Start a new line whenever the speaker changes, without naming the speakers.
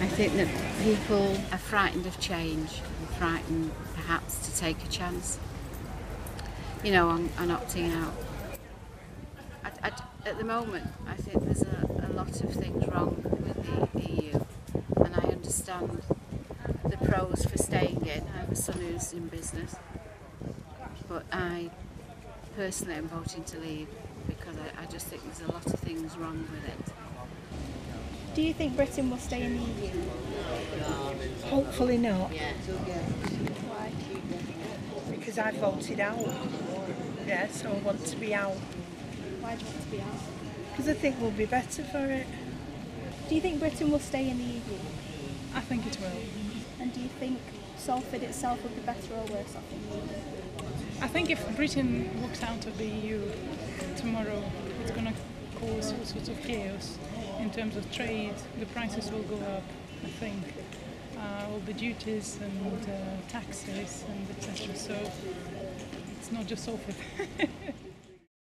I think that people are frightened of change, and frightened perhaps to take a chance. You know, on, on opting out. I, I, at the moment, I think there's a, a lot of things wrong with the EU, and I understand the pros for staying in. I have a son who's in business, but I personally am voting to leave because I, I just think there's a lot of things wrong with it.
Do you think Britain will stay in the EU?
Hopefully not,
Why?
because I voted out. Yeah, so I want to be out.
Why do you want to be out?
Because I think we'll be better for it.
Do you think Britain will stay in the EU?
I think it will.
And do you think Salford itself will be better or worse off in the EU?
I think if Britain walks out of the EU tomorrow, it's going to cause all sorts of chaos in terms of trade. The prices will go up, I think. Uh, all the duties and uh, taxes and etc. So it's not just Salford.